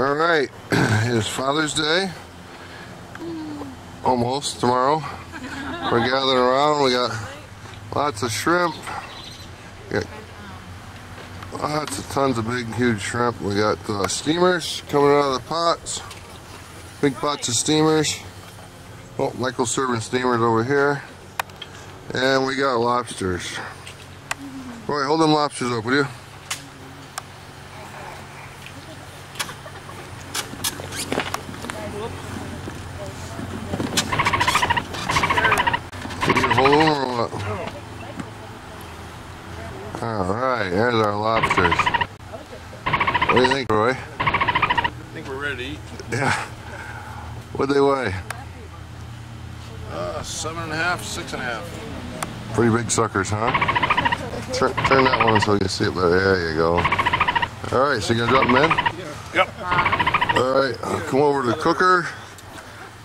All right, it's Father's Day. Almost tomorrow. We're gathering around. We got lots of shrimp. We got lots of tons of big, huge shrimp. We got uh, steamers coming out of the pots. Big pots of steamers. Oh, Michael's serving steamers over here. And we got lobsters. Roy, hold them lobsters up, will? You can hold them or what? Alright, there's our lobsters. What do you think, Roy? I think we're ready to eat. Yeah. What'd they weigh? Uh, seven and a half, six and a half. Pretty big suckers, huh? Turn, turn that one so you can see it better. There you go. Alright, so you gonna drop them in? Yep. Alright, come over to the cooker.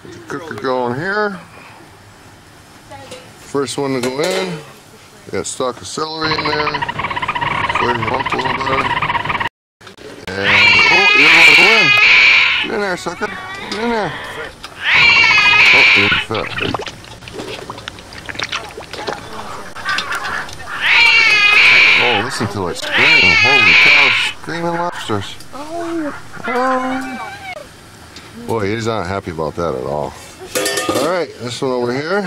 Get the cooker going here. First one to go in. Got a stalk of celery in there. Flavor them up a little better. And, oh, you want to go in. Get in there, sucker. Get in there. Oh, you're fat. Oh, listen to it scream. Holy cow, screaming lobsters. Oh. Boy, he's not happy about that at all. All right, this one over here.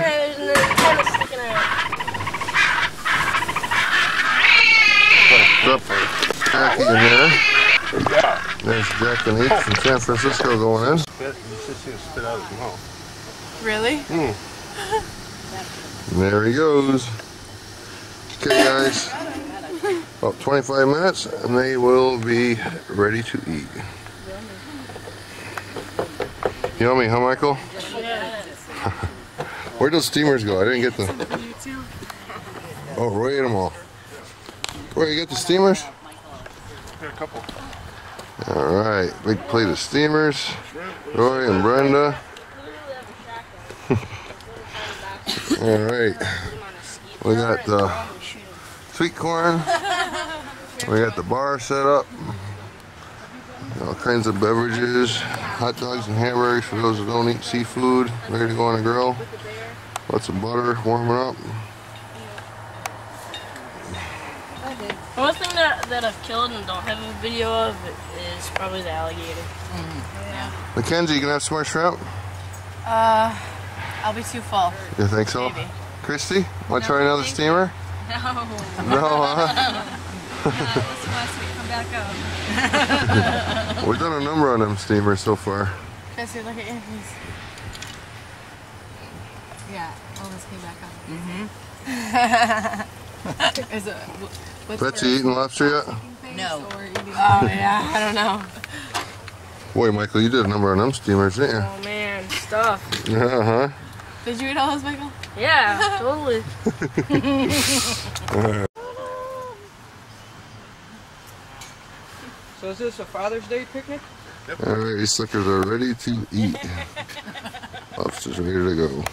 Hey, there's an antenna sticking out. Drop Jackie in there. There's Jack and Heath from San Francisco going in. Spit, you should see it spit out of his. Really? Hmm. And there he goes. Okay, guys. About 25 minutes, and they will be ready to eat. Yummy, huh, Michael? Where'd those steamers go? I didn't get them. Oh, Roy ate them all. Roy, you get the steamers? Got a couple. All right, big plate of steamers. Roy and Brenda. All right, we got the sweet corn. We got the bar set up. All kinds of beverages, hot dogs and hamburgers for those who don't eat seafood. Ready to go on the grill. Lots of butter warming up. The one thing that, that I've killed and don't have a video of is probably the alligator. Mackenzie, you gonna have some more shrimp? Uh, I'll be too full. You think so? Maybe. Christy, want to try another steamer? No. No, huh? Listen last week, come back up. We've done a number on them steamers so far. Jesse, look at your face. Yeah, all this came back up. Mm-hmm. Is it, wh- what's Betsy their eating lobster yet? No. Or eating oh, yeah, I don't know. Boy, Michael, you did a number on them steamers, didn't you? Oh man, stuff. you? Yeah, huh? Did you eat all those, Michael? Yeah, totally. So is this a Father's Day picnic? All right, these suckers are ready to eat. Lobster's ready to go.